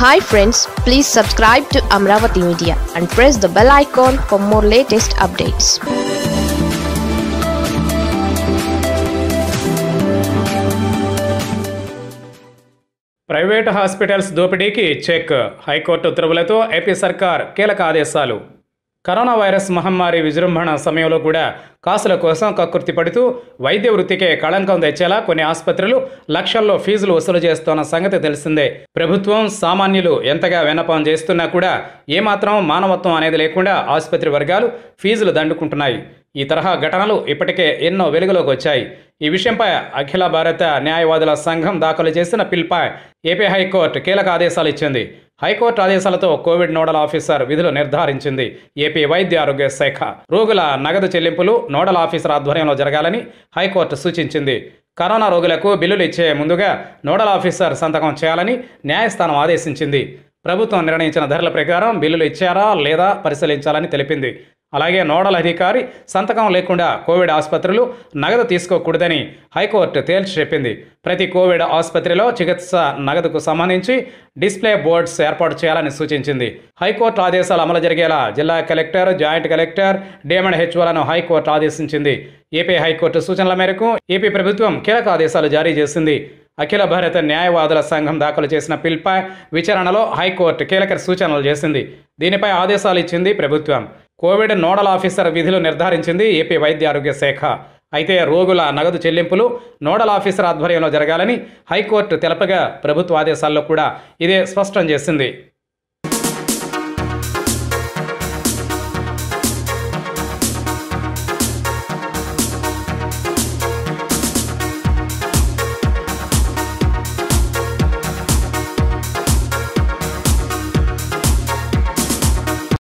Hi friends please subscribe to Amaravati media and press the bell icon for more latest updates private hospitals దోపిడీకి check high court ఉత్తర్వులతో AP సర్కార్ కీలక ఆదేశాలు. Corona virus మహమ్మారి విజృంభణ సమయంలో కూడా కాసుల కోసం కక్కుర్తి పడుతూ వైద్య వృత్తికే కళంకం తెచ్చేలా కొన్ని ఆసుపత్రులు లక్షల్లో ఫీజులు వసూలు చేస్తున్న సంగతి తెలిసిందే. ప్రభుత్వం సామాన్యులు ఎంతగా విన్నపం చేస్తున్నా కూడా ఏమాత్రం మానవత్వం అనేది లేకుండా ఆసుపత్రి వర్గాలు ఫీజులు దండుకుంటున్నాయి. ఈ తరహా ఘటనలు ఇప్పటికే ఎన్నో వెలుగులోకి వచ్చాయి. ఈ విషయంపై అఖిల భారత న్యాయవాదుల సంఘం దాఖలు చేసిన పిల్పై ఏపీ హైకోర్టు కీలక ఆదేశాలు ఇచ్చింది. హైకోర్టు ఆదేశాలతో కోవిడ్ నోడల్ ఆఫీసర్ విధులు నిర్ధారించింది ఏపీ వైద్య ఆరోగ్య శాఖ. రోగుల నగదు చెల్లింపులు నోడల్ ఆఫీసర్ ఆధ్వర్యంలో జరగాలని హైకోర్టు సూచించింది. కరోనా రోగులకు బిల్లులు ఇచ్చే ముందుగా నోడల్ ఆఫీసర్ సంతకం చేయాలని న్యాయస్థానం ఆదేశించింది. ప్రభుత్వం నిర్ణయించిన ధరల ప్రకారం బిల్లులు ఇచ్చారా లేదా పరిశీలించాలని తెలిపింది. అలాగే నోడల్ అధికారి సంతకం లేకుండా కోవిడ్ ఆసుపత్రులు నగదు తీసుకోకూడదని హైకోర్టు తేల్చి చెప్పింది. ప్రతి కోవిడ్ ఆసుపత్రిలో చికిత్స నగదుకు సంబంధించి డిస్ప్లే బోర్డ్స్ ఏర్పాటు చేయాలని సూచించింది. హైకోర్టు ఆదేశాలు అమలు జరిగేలా జిల్లా collector joint collector DM and హెచ్ఓలను high court ఆదేశించింది. ఏపీ హైకోర్టు సూచనల మేరకు ఏపీ ప్రభుత్వం కీలక ఆదేశాలు జారీ చేసింది. అఖిల భారత న్యాయవాదుల సంఘం దాఖలు చేసిన పిల్పై విచారణలో హైకోర్టు కీలక సూచనలు చేసింది. దీనిపై ఆదేశాలు ఇచ్చింది ప్రభుత్వం. కోవిడ్ నోడల్ ఆఫీసర్ విధులు నిర్ధారించింది ఏపీ వైద్య ఆరోగ్య శాఖ. అయితే రోగుల నగదు చెల్లింపులు నోడల్ ఆఫీసర్ ఆధ్వర్యంలో జరగాలని హైకోర్టు తెలపగా ప్రభుత్వ ఆదేశాల్లో కూడా ఇదే స్పష్టం చేసింది.